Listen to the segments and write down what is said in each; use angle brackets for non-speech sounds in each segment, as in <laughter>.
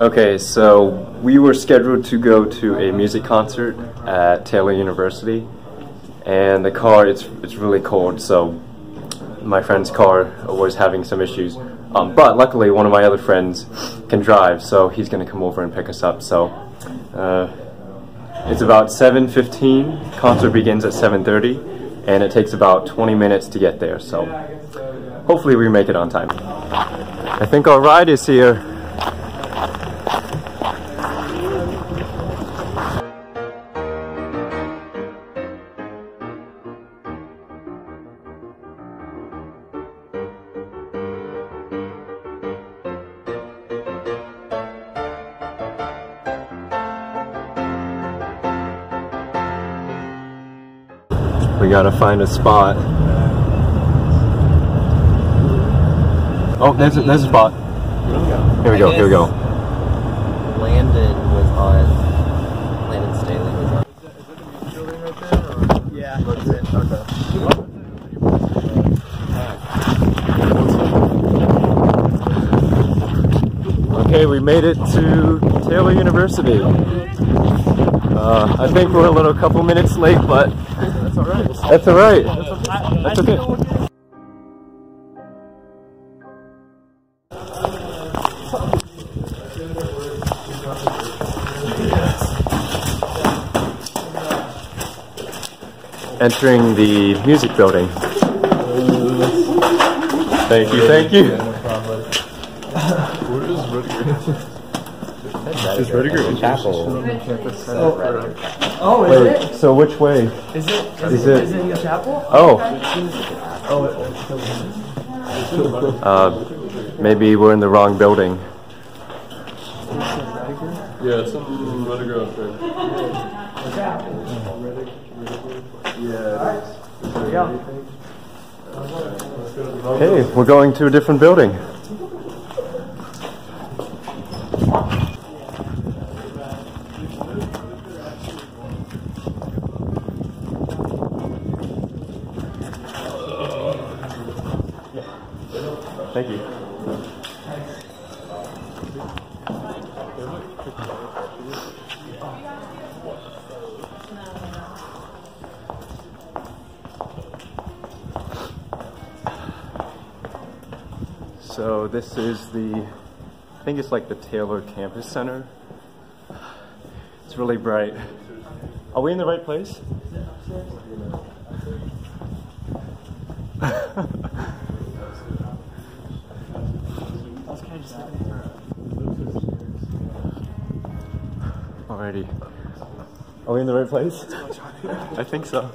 Okay, so we were scheduled to go to a music concert at Taylor University, and the car it's it's really cold, so my friend's car was having some issues. Um, but luckily, one of my other friends can drive, so he's going to come over and pick us up. So uh, it's about 7:15. Concert begins at 7:30, and it takes about 20 minutes to get there. So hopefully, we make it on time. I think our ride is here. We gotta find a spot. Oh, there's a, there's a spot. Here we go. Here we go. Landon was on. Landon Staley was on. Is that, is that the music building right there? Or? Yeah, that's it. Okay. Okay, we made it to Taylor University. Uh, I think we're a little couple minutes late, but That's alright. that's all right. That's okay. Entering the music building. Thank you, thank you. Where is Rediger? Is Rediger in chapel? Oh, is Wait, it? so which way? Is it? Is it- Is it in the chapel? Oh, Oh, uh, maybe we're in the wrong building. Yeah, it's some Rediger up there. Hey, we're going to a different building. Thank you. So this is the, I think it's like the Taylor Campus Center. It's really bright. Are we in the right place? <laughs> Alrighty. Are we in the right place? <laughs> I think so.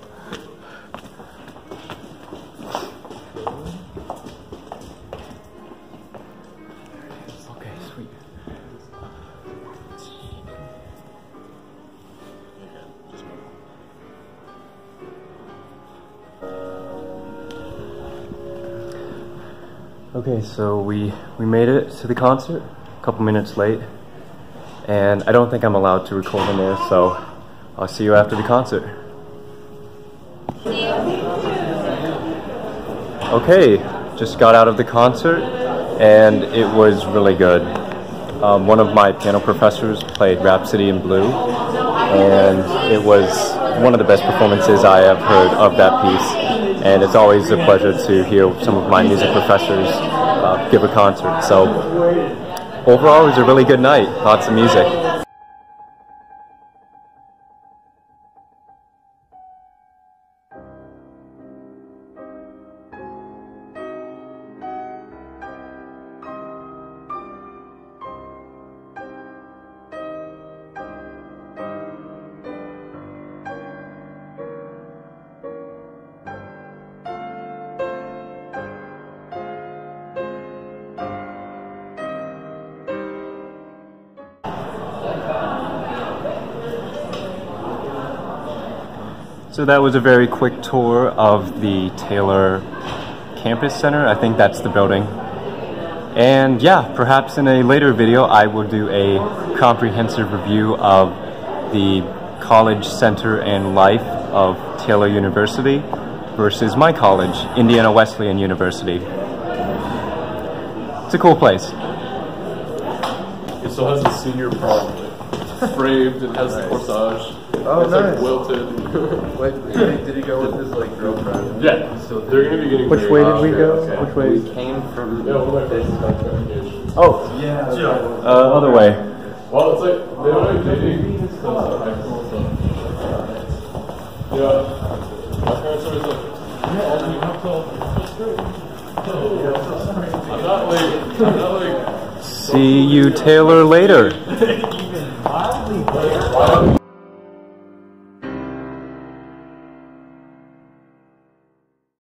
Okay, so we we made it to the concert, a couple minutes late, and I don't think I'm allowed to record in there, so I'll see you after the concert. Okay, just got out of the concert, and it was really good. Um, one of my piano professors played Rhapsody in Blue, and it was one of the best performances I have heard of that piece. And it's always a pleasure to hear some of my music professors uh, give a concert. So overall, it was a really good night. Lots of music. So that was a very quick tour of the Taylor Campus Center. I think that's the building. And yeah, perhaps in a later video I will do a comprehensive review of the college center and life of Taylor University versus my college, Indiana Wesleyan University. It's a cool place. It still has the senior prom framed. It has the corsage. Oh, it's nice. like wilted. <laughs> Wait, did he, did he go with his like girlfriend? yeah, So they're gonna be getting. Which way did we go? okay. Which way? We came from Yeah, one of my friends is. Oh, Yeah. Uh, other way. Well, it's like they don't have dating. So like high stuff. Yeah, my parents always like, "Yeah, you have to." That's great. I'm not like, I'm not like. See you, Taylor, later. <laughs> Why-